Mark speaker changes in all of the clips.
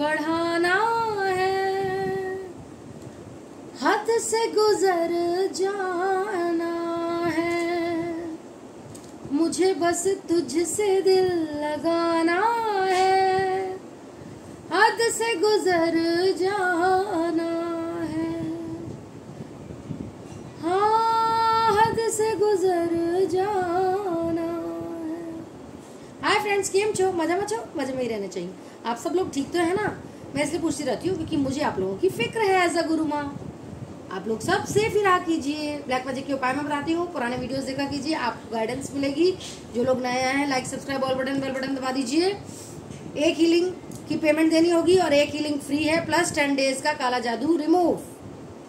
Speaker 1: बढ़ाना है हद से गुजर जाना है। मुझे बस तुझसे दिल लगाना है हद से गुजर जाना फ्रेंड्स केम छो मज़ा मचो मज़े में ही रहना चाहिए। आप सब लोग ठीक तो है ना? मैं इसलिए पूछती रहती हूँ क्योंकि मुझे आप लोगों की फ़िक्र है एज अ गुरु माँ। आप लोग सब सेफ़ ही रहा कीजिए। ब्लैक मैजिक के उपाय मैं बताती हूँ। पुराने वीडियोस देखा कीजिए। आपको गाइडेंस मिलेगी। जो लोग नए आए हैं like subscribe all button bell button दबा दीजिए। एक हीलिंग की पेमेंट देनी होगी और एक हीलिंग फ्री है प्लस टेन डेज़ का काला जादू रिमूव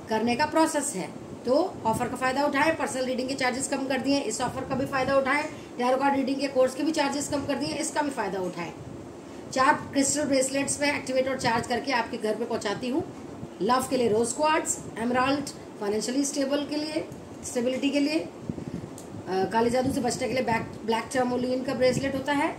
Speaker 1: करने का प्रोसेस है। तो ऑफ़र का फ़ायदा उठाएँ पर्सनल रीडिंग के चार्जेस कम कर दिए, इस ऑफ़र का भी फ़ायदा उठाएँ टैरो कार्ड रीडिंग के कोर्स के भी चार्जेस कम कर दिए, इसका भी फ़ायदा उठाएँ। चार क्रिस्टल ब्रेसलेट्स में एक्टिवेट और चार्ज करके आपके घर पे पहुंचाती हूँ। लव के लिए rose quartz emerald financially stable के लिए स्टेबिलिटी के लिए काले जादू से बचने के लिए बैक ब्लैक टर्मोलिन का ब्रेसलेट होता है।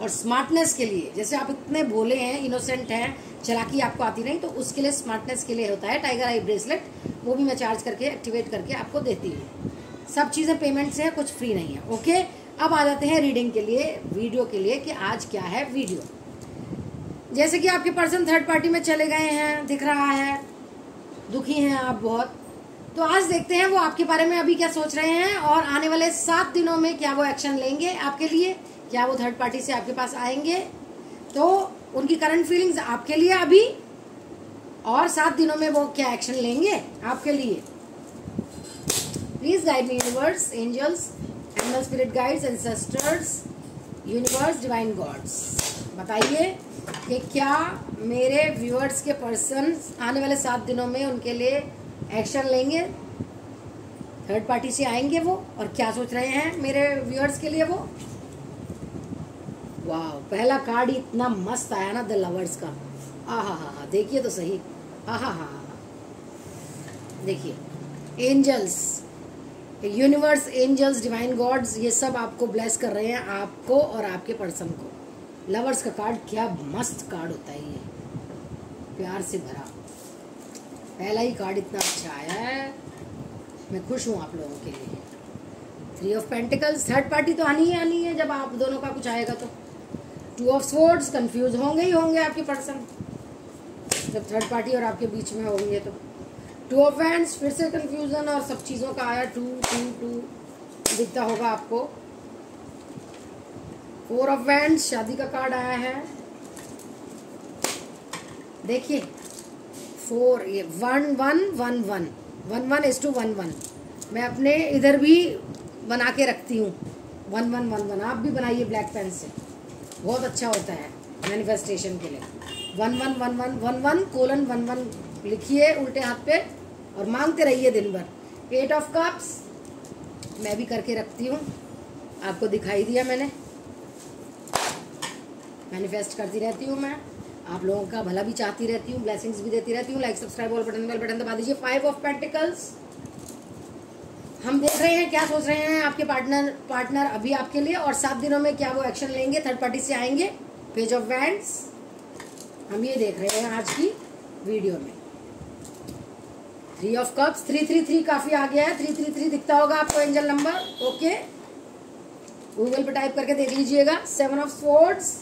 Speaker 1: और स्मार्टनेस के लिए, जैसे आप इतने भोले हैं इनोसेंट हैं, चलाकी आपको आती नहीं तो उसके लिए स्मार्टनेस के लिए होता है टाइगर आई ब्रेसलेट वो भी मैं चार्ज करके एक्टिवेट करके आपको देती हूँ। सब चीज़ें पेमेंट से है, कुछ फ्री नहीं है ओके अब आ जाते हैं रीडिंग के लिए वीडियो के लिए कि आज क्या है वीडियो जैसे कि आपके पर्सन थर्ड पार्टी में चले गए हैं, दिख रहा है, दुखी हैं आप बहुत। तो आज देखते हैं वो आपके बारे में अभी क्या सोच रहे हैं और आने वाले सात दिनों में क्या वो एक्शन लेंगे आपके लिए, क्या वो थर्ड पार्टी से आपके पास आएँगे। तो उनकी करंट फीलिंग्स आपके लिए अभी और सात दिनों में वो क्या एक्शन लेंगे आपके लिए? Please guide me universe angels animal spirit guides ancestors universe divine gods बताइए कि क्या मेरे व्यूअर्स के पर्सन आने वाले सात दिनों में उनके लिए एक्शन लेंगे? थर्ड पार्टी से आएँगे वो? और क्या सोच रहे हैं मेरे व्यूअर्स के लिए वो? वाह पहला कार्ड इतना मस्त आया ना द लवर्स का। आ हा हा हा देखिए तो सही। हा हा हा देखिए angels universe angels divine gods ये सब आपको ब्लेस कर रहे हैं आपको और आपके पर्सन को। लवर्स का कार्ड क्या मस्त कार्ड होता है ये। प्यार से भरा। पहला ही कार्ड इतना अच्छा आया है। मैं खुश हूँ आप लोगों के लिए। Three of pentacles third party तो आनी ही आनी है जब आप दोनों का कुछ आएगा तो। टू ऑफ़ स्वर्ड्स कंफ्यूज होंगे ही होंगे आपके पर्सन जब थर्ड पार्टी और आपके बीच में होंगे तो। टू ऑफ़ हैंड्स फिर से कंफ्यूजन और सब चीज़ों का आया टू टू टू दिखता होगा आपको। फोर ऑफ़ हैंड्स शादी का कार्ड आया है। देखिए फोर ये one one one one one one is two one one मैं अपने इधर भी बना के रखती हूँ। वन वन वन वन आप भी बनाइए ब्लैक पेन से। बहुत अच्छा होता है मैनिफेस्टेशन के लिए। One one one one one one colon one one लिखिए उल्टे हाथ पे और मांगते रहिए दिन भर। एट ऑफ़ कप्स मैं भी करके रखती हूँ। आपको दिखाई दिया मैंने। मैनिफेस्ट करती रहती हूँ मैं। आप लोगों का भला भी चाहती रहती हूँ ब्लेसिंग्स भी देती रहती हूँ। लाइक सब्सक्राइब और बटन बेल बटन दबा दीजिए। फाइव ऑफ़ पेंटिकल्स हम देख रहे हैं, क्या सोच रहे हैं आपके पार्टनर पार्टनर अभी आपके लिए और सात दिनों में क्या वो एक्शन लेंगे? थर्ड पार्टी से आएँगे। पेज ऑफ़ वैंड्स हम ये देख रहे हैं आज की वीडियो में। Three of cups three three three काफ़ी आ गया है। थ्री थ्री थ्री दिखता होगा आपको एंजल नंबर ओके गूगल पे टाइप करके देख लीजिएगा। सेवन ऑफ़ स्पोर्ट्स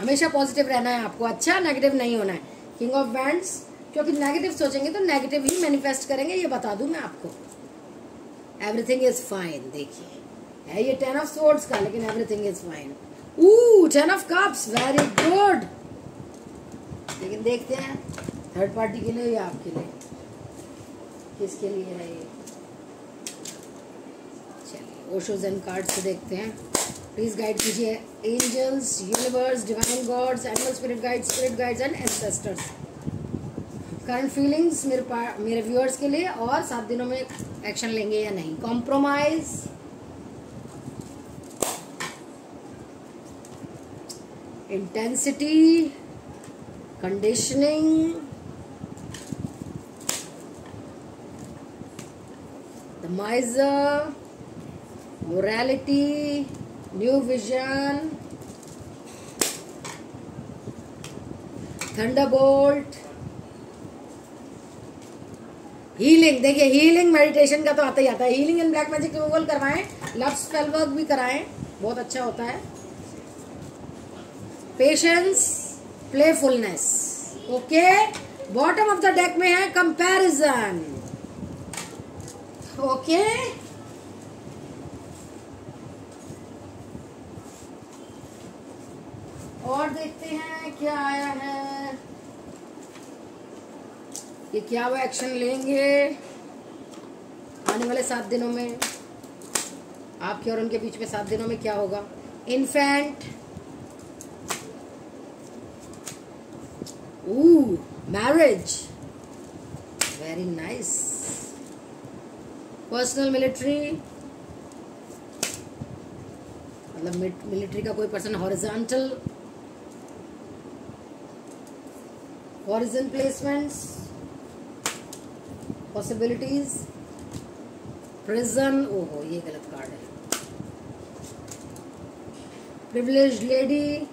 Speaker 1: हमेशा पॉजिटिव रहना है आपको। अच्छा नेगेटिव नहीं होना है। किंग ऑफ़ बैंड्स क्योंकि नेगेटिव सोचेंगे तो नेगेटिव ही मैनिफेस्ट करेंगे, ये बता दूँ मैं आपको। एवरीथिंग इज़ फाइन देखिए। है, ये टेन ऑफ़ स्वर्ड्स का, लेकिन एवरीथिंग इज़ फाइन ऊ ten of cups very good लेकिन देखते हैं थर्ड पार्टी के लिए या आपके लिए? किसके लिए है ये? चलिए ओशोज एंड कार्ड से देखते हैं। प्लीज़ गाइड कीजिए angels universe divine gods animal spirit guides spirit guides and ancestors current feelings मेरे मेरे व्यूअर्स के लिए और सात दिनों में एक्शन लेंगे या नहीं? Compromise intensity conditioning the miser, morality, new vision, thunderbolt healing देखिए हीलिंग मेडिटेशन का तो आता ही आता है। Healing and black magic removal करवाएँ। लव स्पेल वर्क भी कराएँ। बहुत अच्छा होता है। Patience playfulness okay bottom of the deck में है कंपैरिजन ओके और देखते हैं क्या आया है। ये क्या वो एक्शन लेंगे? आने वाले सात दिनों में। आपके और उनके बीच में सात दिनों में क्या होगा? Infant marriage very nice personal military मतलब मिलिट्री का कोई person horizontal horizon placements possibilities prison ओहो, ये गलत कार्ड है. Privilege lady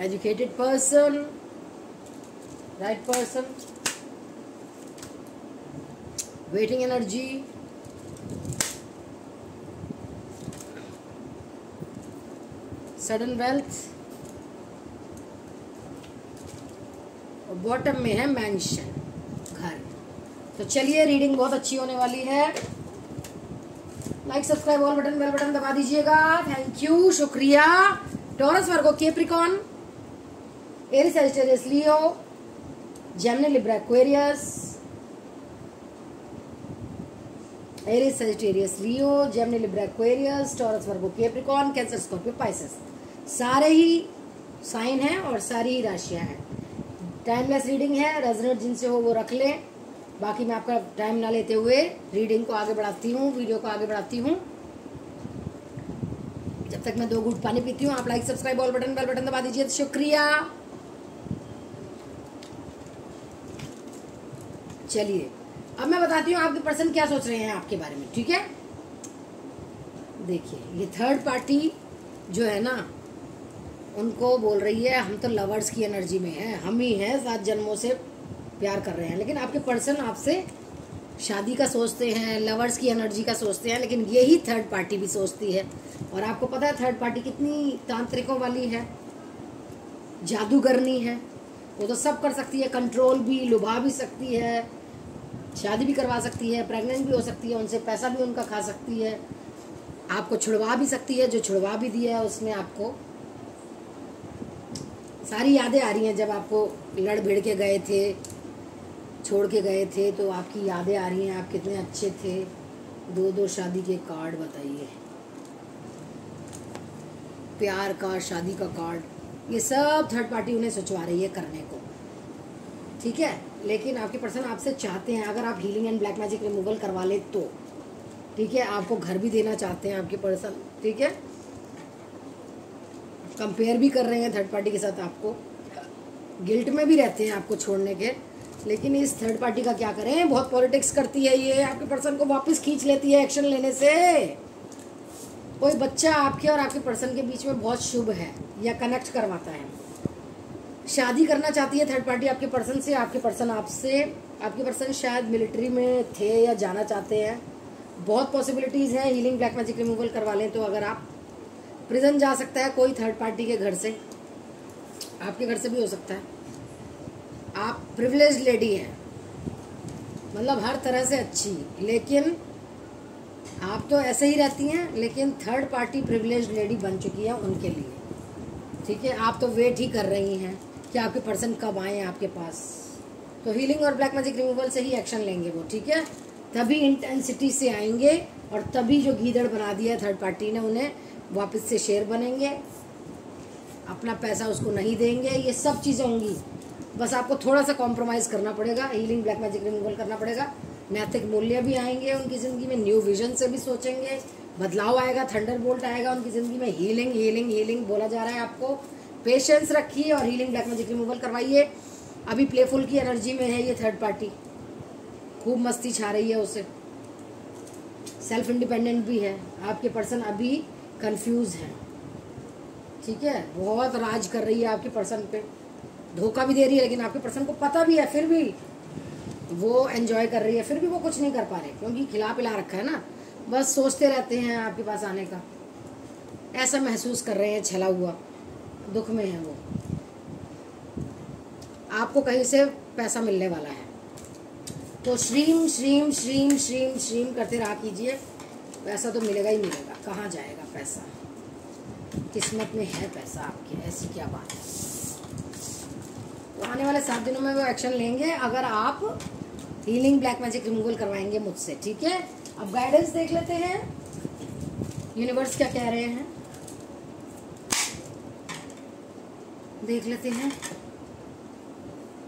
Speaker 1: educated person right person waiting energy sudden wealth और बॉटम में है मैंशन घर. तो चलिए रीडिंग बहुत अच्छी होने वाली है। Like subscribe all button bell button दबा दीजिएगा। थैंक यू शुक्रिया। Taurus Virgo Capricorn Aries Sagittarius Leo Gemini Libra Aquarius Aries Sagittarius Leo Gemini Libra Aquarius Taurus Virgo Capricorn Cancer Scorpio Pisces सारे ही साइन हैं और सारी ही राशियाँ हैं। टाइमलेस रीडिंग है रेजनेट जिनसे हो वो रख लें। बाकी मैं आपका टाइम ना लेते हुए रीडिंग को आगे बढ़ाती हूँ वीडियो को आगे बढ़ाती हूँ। जब तक मैं दो घूट पानी पीती हूँ, आप like subscribe all button bell button दबा दीजिए। शुक्रिया। चलिए। अब मैं बताती हूँ आपके पर्सन क्या सोच रहे हैं आपके बारे में, ठीक है? देखिए, ये थर्ड पार्टी जो है ना, उनको बोल रही है, हम तो लवर्स की एनर्जी में हैं, हम ही हैं, सात जन्मों से प्यार कर रहे हैं। लेकिन आपके पर्सन आपसे शादी का सोचते हैं लवर्स की एनर्जी का सोचते हैं, लेकिन यही थर्ड पार्टी भी सोचती है। और आपको पता है थर्ड पार्टी कितनी तांत्रिकों वाली है, जादूगरनी है, वो तो सब कर सकती है कंट्रोल भी, लुभा भी सकती है शादी भी करवा सकती है प्रेग्नेंट भी हो सकती है, उनसे पैसा भी उनका खा सकती है। आपको छुड़वा भी सकती है, जो छुड़वा भी दिया है, उसमें आपको सारी यादें आ रही हैं। जब आपको लड़ भिड़ के गए थे, छोड़ के गए थे तो आपकी यादें आ रही हैं। आप कितने अच्छे थे। दो दो शादी के कार्ड बताइए। प्यार का, शादी का कार्ड ये सब थर्ड पार्टी उन्हें सोचवा रही है करने को। ठीक है? लेकिन आपके पर्सन आपसे चाहते हैं, अगर आप healing and black magic removal करवा ले तो। ठीक है? आपको घर भी देना चाहते हैं आपके पर्सन ठीक है? कंपेयर भी कर रहे हैं थर्ड पार्टी के साथ आपको। गिल्ट में भी रहते हैं आपको छोड़ने के। लेकिन इस थर्ड पार्टी का क्या करें? बहुत पॉलिटिक्स करती है ये। आपके पर्सन को वापस खींच लेती है एक्शन लेने से। कोई बच्चा आपके और आपके पर्सन के बीच में बहुत शुभ है या कनेक्ट करवाता है। शादी करना चाहती है थर्ड पार्टी आपके पर्सन से, आपके पर्सन आपसे, आपके पर्सन शायद मिलिट्री में थे या जाना चाहते हैं। बहुत पॉसिबिलिटीज़ हैं हीलिंग ब्लैक मैजिक रिमूवल करवा लें तो अगर आप प्रिजन जा सकता है कोई थर्ड पार्टी के घर से, आपके घर से भी हो सकता है। आप प्रिविलेज लेडी हैं। मतलब हर तरह से अच्छी, लेकिन आप तो ऐसे ही रहती हैं, लेकिन थर्ड पार्टी प्रिविलेज लेडी बन चुकी है उनके लिए। ठीक है, आप तो वेट ही कर रही हैं। कि आपके पर्सन कब आए आपके पास? तो हीलिंग और ब्लैक मैजिक रिमूवल से ही एक्शन लेंगे वो, ठीक है? तभी इंटेंसिटी से आएँगे और तभी जो गीदड़ बना दिया है थर्ड पार्टी ने उन्हें, वापस से शेयर बनेंगे। अपना पैसा उसको नहीं देंगे, ये सब चीज़ें होंगी। बस आपको थोड़ा सा कॉम्प्रोमाइज़ करना पड़ेगा हीलिंग ब्लैक मैजिक रिमूवल करना पड़ेगा। नैतिक मूल्य भी आएँगे उनकी ज़िंदगी में न्यू विजन से भी सोचेंगे। बदलाव आएगा थंडर बोल्ट आएगा उनकी ज़िंदगी में हीलिंग हीलिंग हीलिंग बोला जा रहा है आपको। पेशेंस रखिए और हीलिंग ब्लैक मैजिक रिमूवल करवाइए। अभी प्लेफुल की एनर्जी में है ये थर्ड पार्टी खूब मस्ती छा रही है उसे। सेल्फ इंडिपेंडेंट भी है। आपके पर्सन अभी कंफ्यूज हैं। ठीक है? बहुत राज कर रही है आपके पर्सन पे। धोखा भी दे रही है, लेकिन आपके पर्सन को पता भी है, फिर भी वो एंजॉय कर रही है। फिर भी वो कुछ नहीं कर पा रहे, क्योंकि खिला पिला रखा है ना। बस सोचते रहते हैं आपके पास आने का। ऐसा महसूस कर रहे हैं, छला हुआ। दुख में है वो। आपको कहीं से पैसा मिलने वाला है। तो श्रीम श्रीम श्रीम श्रीम श्रीम करते रहा कीजिए। पैसा तो मिलेगा ही मिलेगा। कहाँ जाएगा पैसा? किस्मत में है पैसा आपकी। ऐसी क्या बात है? तो आने वाले सात दिनों में वो एक्शन लेंगे। अगर आप हीलिंग ब्लैक मैजिक रिमूवल करवाएँगे मुझसे, ठीक है? अब गाइडेंस देख लेते हैं। यूनिवर्स क्या कह रहे हैं? देख लेते हैं।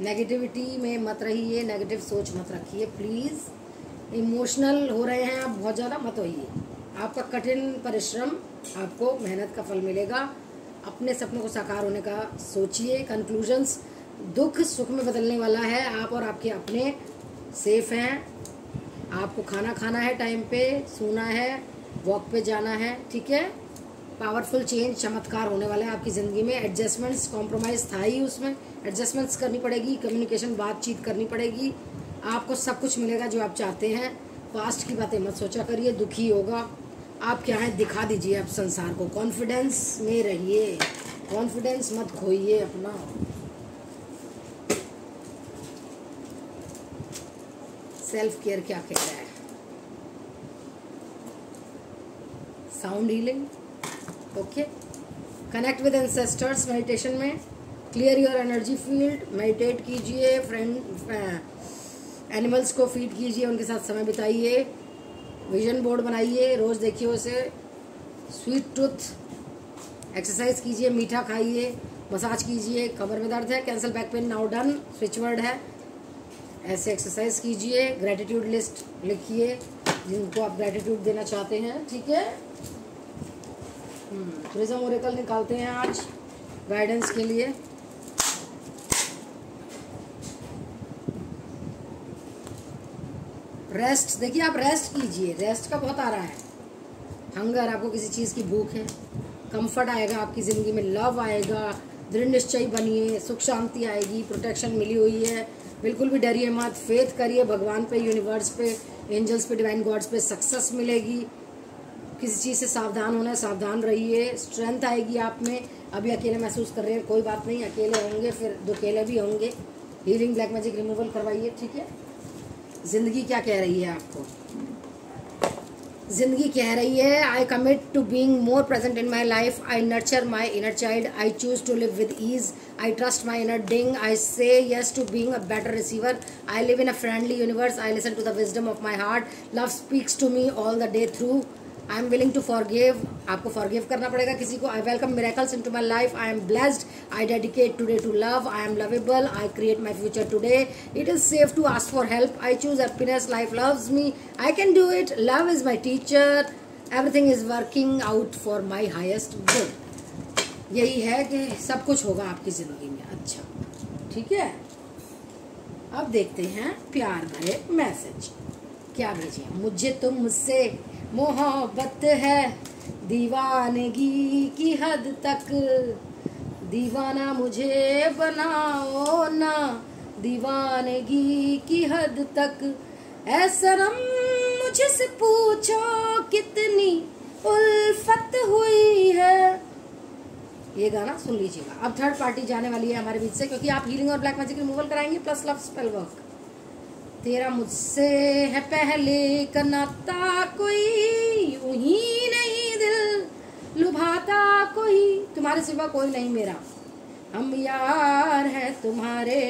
Speaker 1: नेगेटिविटी में मत रहिए नेगेटिव सोच मत रखिए प्लीज़ इमोशनल हो रहे हैं आप, बहुत ज़्यादा मत होइए। आपका कठिन परिश्रम आपको मेहनत का फल मिलेगा। अपने सपनों को साकार होने का सोचिए। कंक्लूजन्स दुख सुख में बदलने वाला है। आप और आपके अपने सेफ़ हैं। आपको खाना खाना है टाइम पे, सोना है वॉक पे जाना है, ठीक है? पावरफुल चेंज चमत्कार होने वाला है आपकी ज़िंदगी में। एडजस्टमेंट्स कॉम्प्रोमाइज़ था ही उसमें। एडजस्टमेंट्स करनी पड़ेगी कम्युनिकेशन बातचीत करनी पड़ेगी। आपको सब कुछ मिलेगा जो आप चाहते हैं। पास्ट की बातें मत सोचा करिए, दुखी होगा। आप क्या है, दिखा दीजिए आप संसार को। कॉन्फिडेंस में रहिए। कॉन्फिडेंस मत खोइए अपना। सेल्फ केयर क्या कह रहा है? Sound healing okay connect with ancestors meditation में clear your energy field meditate कीजिए फ्रेंड एनिमल्स को फ़ीड कीजिए उनके साथ समय बिताइए विजन बोर्ड बनाइए रोज़ देखिए उसे स्वीट टूथ एक्सरसाइज कीजिए मीठा खाइए मसाज कीजिए कमर में दर्द है cancel back pain now done switch word है ऐसे एक्सरसाइज कीजिए ग्रेटिट्यूड लिस्ट लिखिए जिनको आप ग्रेटिट्यूड देना चाहते हैं ठीक है टूरिज़्म हम्म, ओरेकल निकालते हैं आज गाइडेंस के लिए। रेस्ट देखिए आप रेस्ट कीजिए रेस्ट का बहुत आ रहा है। हंगर आपको किसी चीज़ की भूख है। कंफर्ट आएगा आपकी ज़िंदगी में लव आएगा दृढ़ निश्चय बनिए सुख शांति आएगी प्रोटेक्शन मिली हुई है। बिल्कुल भी डरिए मत फेथ करिए भगवान पे यूनिवर्स पे एंजल्स पे डिवाइन गॉड्स पे सक्सेस मिलेगी। किसी चीज़ से सावधान होना है, सावधान रहिए। स्ट्रेंथ आएगी आप में। अभी अकेले महसूस कर रहे हैं, कोई बात नहीं, अकेले होंगे, फिर दो अकेले भी होंगे। हीलिंग ब्लैक मैजिक रिमूवल करवाइए, ठीक है? ज़िंदगी क्या कह रही है आपको? ज़िंदगी कह रही है I commit to being more present in my life I nurture my inner child I choose to live with ease I trust my inner ding I say yes to being a better receiver I live in a friendly universe I listen to the wisdom of my heart love speaks to me all the day through I am willing to forgive आपको forgive करना पड़ेगा किसी को. I welcome miracles into my life I am blessed I dedicate today to love I am lovable I create my future today it is safe to ask for help I choose happiness life loves me I can do it love is my teacher everything is working out for my highest good यही है कि सब कुछ होगा आपकी ज़िंदगी में. अच्छा. ठीक है? अब देखते हैं प्यार भरे मैसेज क्या भेजिए मुझे तुम मुझसे मोहब्बत है दीवानगी की हद तक। दीवाना मुझे बनाओ ना, दीवानगी की हद तक। ऐसरम मुझसे पूछो कितनी उल्फत हुई है। ये गाना सुन लीजिएगा। अब थर्ड पार्टी जाने वाली है हमारे बीच से, क्योंकि आप हीलिंग और ब्लैक मैजिक रिमूवल कराएँगे प्लस लव स्पेल वर्क तेरा मुझसे है पहले का नाता कोई, यूँ ही नहीं दिल लुभाता कोई। तुम्हारे सिवा कोई नहीं मेरा। हम यार हैं तुम्हारे,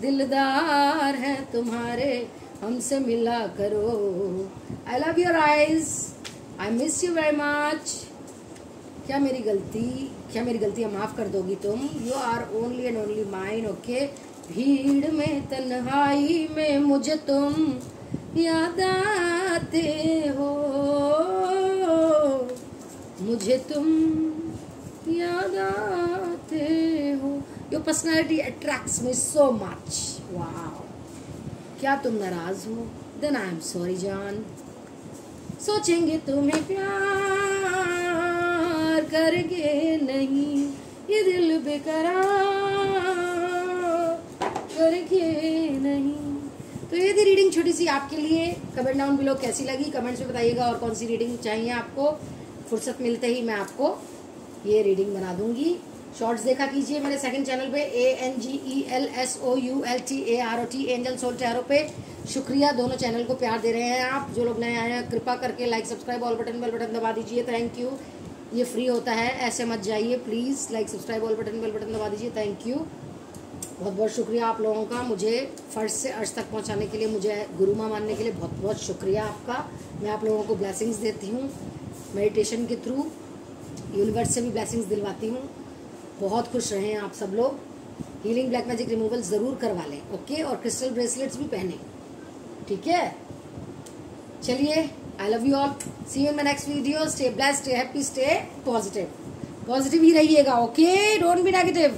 Speaker 1: दिलदार हैं तुम्हारे। हमसे मिला करो। I love your eyes I miss you very much क्या मेरी गलती, क्या मेरी गलतियाँ माफ़ कर दोगी तुम। You are only and only mine okay भीड़ में, तन्हाई में मुझे तुम याद आते हो। मुझे तुम याद आते हो। Your personality attracts me so much वाह क्या तुम नाराज़ हो? देन आई एम सॉरी जान। सोचेंगे तुम्हें प्यार करके नहीं। ये दिल बेकरार तो ये थी रीडिंग छोटी सी आपके लिए। कमेंट डाउन बिलो कैसी लगी? कमेंट्स में बताइएगा और कौन सी रीडिंग चाहिए आपको। फुर्सत मिलते ही मैं आपको ये रीडिंग बना दूँगी। शॉर्ट्स देखा कीजिए मेरे सेकंड चैनल पे। A N G E L S O U L T A R O T angel soul tarot पे। शुक्रिया, दोनों चैनल को प्यार दे रहे हैं आप। जो लोग नए आए हैं, कृपा करके like subscribe all button bell button दबा दीजिए। थैंक यू ये फ्री होता है, ऐसे मत जाइए please like subscribe all button bell button दबा दीजिए। थैंक यू बहुत बहुत शुक्रिया आप लोगों का। मुझे फ़र्स्ट से अर्श तक पहुँचाने के लिए, मुझे गुरु माँ मानने के लिए बहुत बहुत शुक्रिया आपका। मैं आप लोगों को ब्लैसिंग्स देती हूँ मेडिटेशन के थ्रू यूनिवर्स से भी ब्लैसिंग्स दिलवाती हूँ। बहुत खुश रहें आप सब लोग। हीलिंग ब्लैक मैजिक रिमूवल ज़रूर करवा लें ओके और क्रिस्टल ब्रेसलेट्स भी पहने। ठीक है? चलिए I love you all see you in my next video stay blessed stay happy stay positive positive ही रहिएगा ओके डोंट बी नेगेटिव